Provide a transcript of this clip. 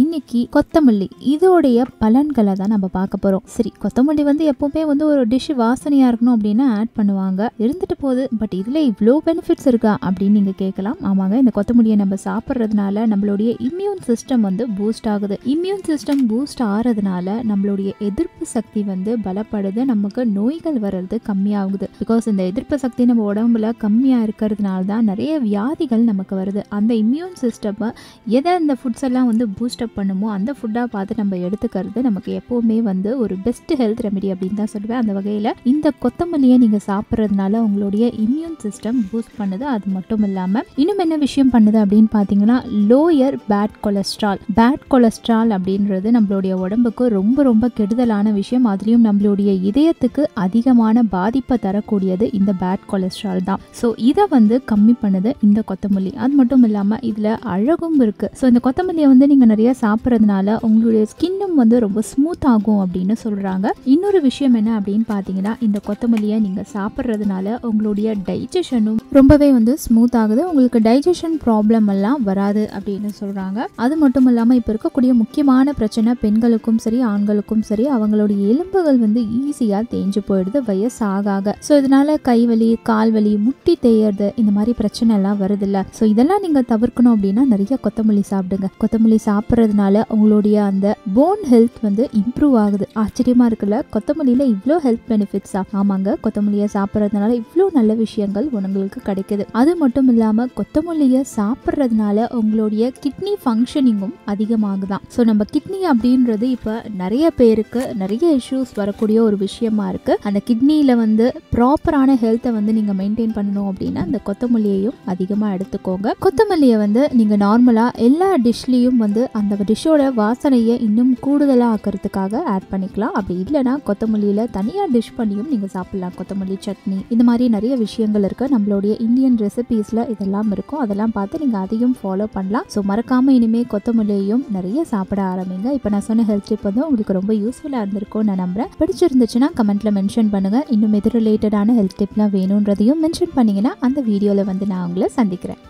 இன்னைக்கு கொத்தமல்லி. இதோடைய பலன்களை தான் நம்ம பார்க்க போறோம். சரி கொத்தமல்லி வந்து எப்பவுமே வந்து ஒரு டிஷ் வாசனையா இருக்கணும் அப்படின்னு ஆட் பண்ணுவாங்க. இருந்துட்டு போகுது. பட் இதுல இவ்வளோ பெனிஃபிட்ஸ் இருக்கா அப்படின்னு நீங்க கேட்கலாம். ஆமாங்க இந்த கொத்தமல்லியை நம்ம சாப்பிட்றதுனால நம்மளுடைய இம்யூன் சிஸ்டம் வந்து பூஸ்ட் ஆகுது. இம்யூன் சிஸ்டம் பூஸ்ட் ஆகிறதுனால நம்மளுடைய எதிர்ப்பு சக்தி வந்து பலப்படுது. நமக்கு நோய்கள் வர்றது கம்மியாகுது. பிகாஸ் இந்த எதிர்ப்பு சக்தி நம்ம உடம்புல கம்மியா இருக்கிறதுனால தான் நிறைய வியாதிகள் நமக்கு வருது. அந்த இம்யூன் சிஸ்டம் எதை இந்த ஃபுட்ஸ் எல்லாம் வந்து பூஸ்டப் பண்ணுமோ அந்த ஃபுட்டாக பார்த்து நம்ம எடுத்துக்கிறது நமக்கு எப்போவுமே வந்து ஒரு பெஸ்ட் ஹெல்த் ரெமெடி அப்படின்னு தான் சொல்லுவேன். அந்த வகையில் இந்த கொத்தமல்லியை நீங்கள் சாப்பிட்றதுனால உங்களுடைய இம்யூன் சிஸ்டம் பூஸ்ட் பண்ணுது. அது மட்டும் இல்லாமல் இன்னும் என்ன விஷயம் பண்ணுது அப்படின்னு பார்த்தீங்கன்னா lower bad cholesterol bad cholesterol அப்படின்றது நம்மளுடைய உடம்புக்கு ரொம்ப ரொம்ப கெடுதலான விஷயம். அதுலேயும் நம்மளுடைய இதயத்துக்கு அதிகமான பாதிப்பை தரக்கூடியது இந்த பேட் கொலஸ்ட்ரால் தான். ஸோ இதை வந்து கம்மி பண்ணுது இந்த கொத்தமல்லி. அது மட்டும் இல்லாமல் இதில் அழகும் இருக்குது ஸோ இந்த கொத்தமல்லியை வந்து நீங்கள் நிறைய சாப்பிட்றதுனால உங்களுடைய ஸ்கின்னும் வந்து ரொம்ப ஸ்மூத் ஆகும் அப்படின்னு சொல்கிறாங்க இன்னொரு விஷயம் என்ன அப்படின்னு பார்த்தீங்கன்னா இந்த கொத்தமல்லியை நீங்கள் சாப்பிட்றதுனால உங்களுடைய டைஜஷனும் ரொம்பவே வந்து ஸ்மூத் ஆகுது. உங்களுக்கு டைஜஷன் ப்ராப்ளம் எல்லாம் வராது அப்படின்னு சொல்கிறாங்க அது மட்டும் இல்லாமல் இப்போ இருக்கக்கூடிய முக்கியமான பிரச்சனை பெண்களுக்கும் சரி ஆண்களுக்கும் சரி அவங்களுடைய எலும்புகள் வந்து ஈஸியாக தேஞ்சு போயிடுது வயசாக ஆக ஸோ இதனால கைவலி கால்வலி முட்டி தேயறது இந்த மாதிரி பிரச்சனை எல்லாம் வருதில்ல ஸோ இதெல்லாம் நீங்கள் தவிர்க்கணும் அப்படின்னா நிறைய கொத்தமல்லி சாப்பிடுங்க. கொத்தமல்லி சாப்பிட்ற சாப்பிட்றதுனால உங்களுடைய அந்த போன் ஹெல்த் வந்து இம்ப்ரூவ் ஆகுது. ஆச்சரியமாக இருக்குல்ல? கொத்தமல்லியில் இவ்வளோ ஹெல்த் பெனிஃபிட்ஸா ஆமாங்க. கொத்தமல்லியை சாப்பிட்றதுனால இவ்வளோ நல்ல விஷயங்கள் உங்களுக்கு கிடைக்குது. அது மட்டும் இல்லாமல் கொத்தமல்லியை சாப்பிட்றதுனால உங்களுடைய கிட்னி ஃபங்க்ஷனிங்கும் அதிகமாகுதான். ஸோ நம்ம கிட்னி அப்படின்றது இப்போ நிறைய பேருக்கு நிறைய இஷ்யூஸ் வரக்கூடிய ஒரு விஷயமா இருக்குது அந்த கிட்னியில் வந்து ப்ராப்பரான ஹெல்த்தை வந்து நீங்கள் மெயின்டைன் பண்ணணும் அப்படின்னா அந்த கொத்தமல்லியையும் அதிகமாக எடுத்துக்கோங்க. கொத்தமல்லியை வந்து நீங்கள் நார்மலாக எல்லா டிஷ்லேயும் வந்து அந்த டிஷ்ஷோட வாசனையை இன்னும் கூடுதலாக ஆக்கிறதுக்காக ஆட் பண்ணிக்கலாம். அப்படி இல்லைனா கொத்தமல்லியில் தனியாக டிஷ் பண்ணியும் நீங்கள் சாப்பிட்லாம். கொத்தமல்லி சட்னி. இந்த மாதிரி நிறைய விஷயங்கள் இருக்குது நம்மளுடைய இந்தியன் ரெசிபீஸில் இதெல்லாம் இருக்கும். அதெல்லாம் பார்த்து நீங்கள் அதையும் ஃபாலோ பண்ணலாம். ஸோ மறக்காமல் இனிமேல் கொத்தமல்லியையும் நிறைய சாப்பிட ஆரம்பிங்க. இப்போ நான் சொன்ன ஹெல்த் டிப் வந்து உங்களுக்கு ரொம்ப யூஸ்ஃபுல்லாக இருந்திருக்கும்னு நான் நம்புறேன். பிடிச்சிருந்துச்சுன்னா கமெண்ட்டில் மென்ஷன் பண்ணுங்கள் இன்னும் எது ரிலேட்டடான ஹெல்த் டிப்லாம் வேணுன்றதையும் மென்ஷன் பண்ணிங்கன்னா அந்த வீடியோவில் வந்து நான் உங்களை சந்திக்கிறேன்.